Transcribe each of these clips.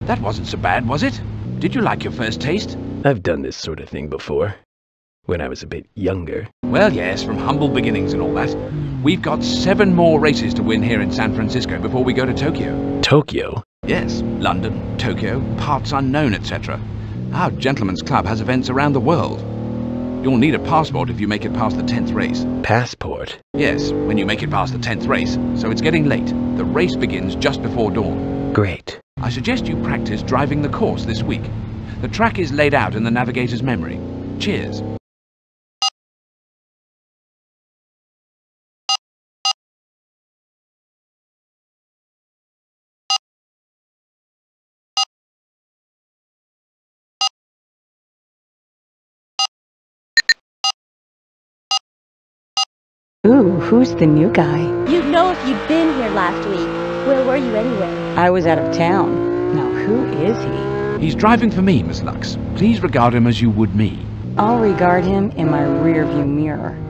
That wasn't so bad, was it? Did you like your first taste? I've done this sort of thing before. When I was a bit younger. Well, yes, from humble beginnings and all that. We've got seven more races to win here in San Francisco before we go to Tokyo. Tokyo? Yes, London, Tokyo, parts unknown, etc. Our Gentlemen's Club has events around the world. You'll need a passport if you make it past the 10th race. Passport? Yes, when you make it past the 10th race. So it's getting late. The race begins just before dawn. Great. I suggest you practice driving the course this week. The track is laid out in the navigator's memory. Cheers. Ooh, who's the new guy? You'd know if you'd been here last week. Where were you anyway? I was out of town. Now, who is he? He's driving for me, Miss Lux. Please regard him as you would me. I'll regard him in my rearview mirror.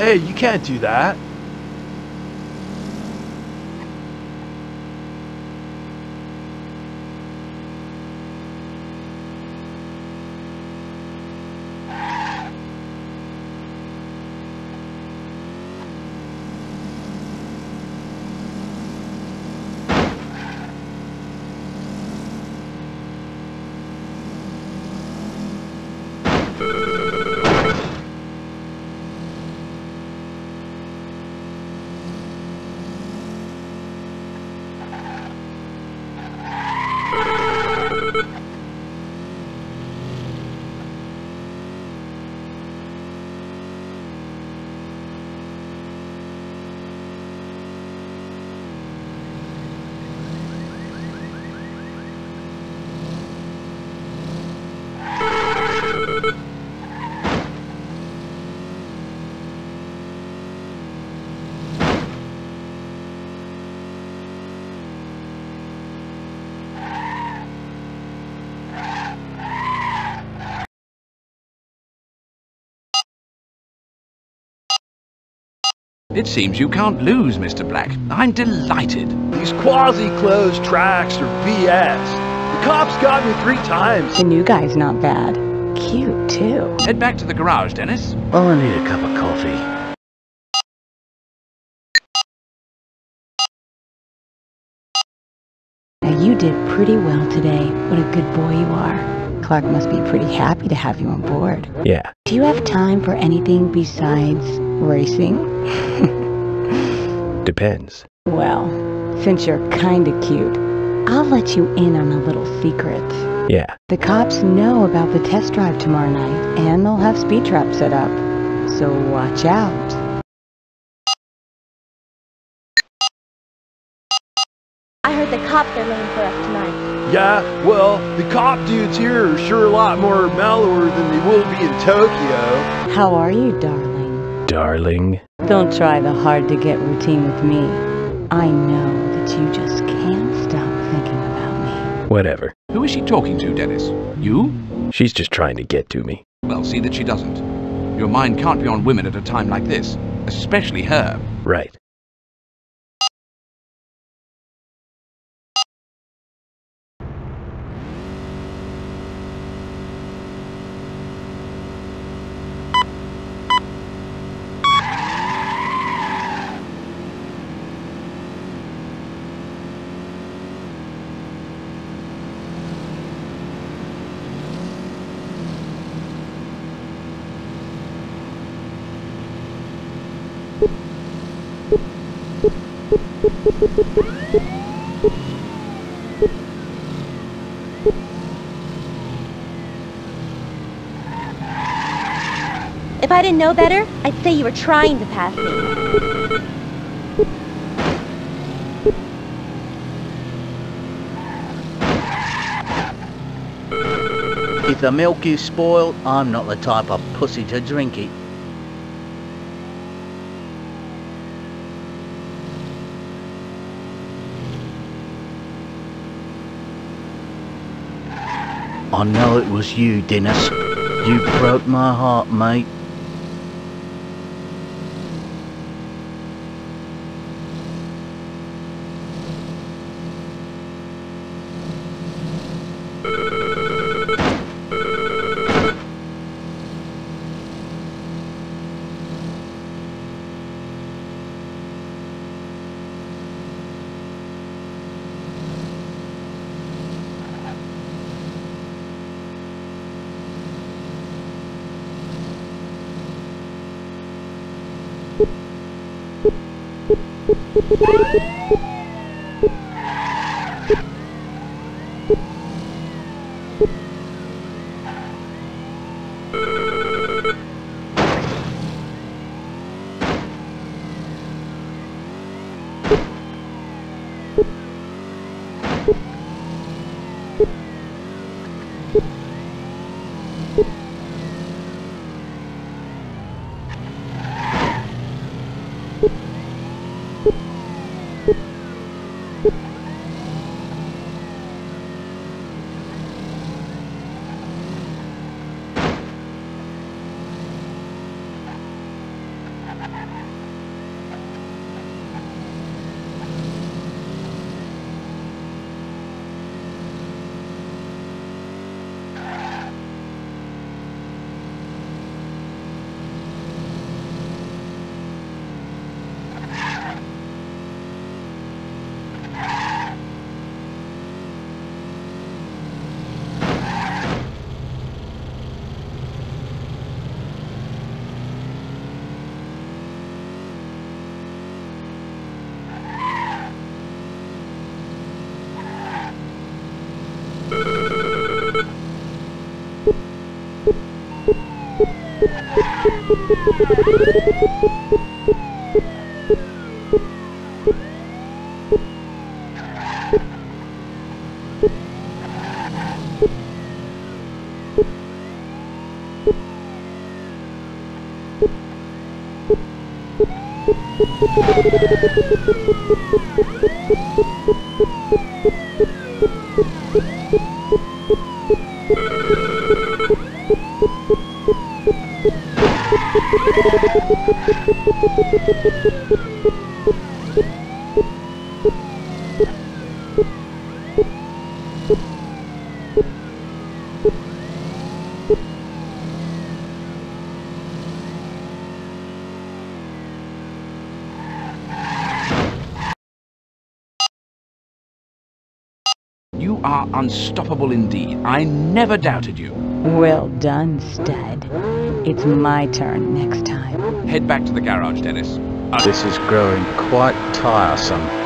Hey, you can't do that. It seems you can't lose, Mr. Black. I'm delighted. These quasi-closed tracks are BS. The cops got me three times. The new guy's not bad. Cute, too. Head back to the garage, Dennis. Oh, I need a cup of coffee. Now, you did pretty well today. What a good boy you are. Clark must be pretty happy to have you on board. Yeah. Do you have time for anything besides racing? Depends. Well, since you're kinda cute, I'll let you in on a little secret. Yeah. The cops know about the test drive tomorrow night, and they'll have speed traps set up. So watch out. I heard the cops are looking for us tonight. Yeah, well, the cop dudes here are sure a lot more mellower than they will be in Tokyo. How are you, darling? Darling. Don't try the hard to get routine with me. I know that you just can't stop thinking about me. Whatever. Who is she talking to, Dennis? You? She's just trying to get to me. Well, see that she doesn't. Your mind can't be on women at a time like this, especially her. Right. If I didn't know better, I'd say you were trying to pass me. If the milk is spoiled, I'm not the type of pussy to drink it. I know it was you, Dennis. You broke my heart, mate. Woo! You are unstoppable indeed. I never doubted you. Well done, stud. It's my turn next time. Head back to the garage, Dennis. This is growing quite tiresome.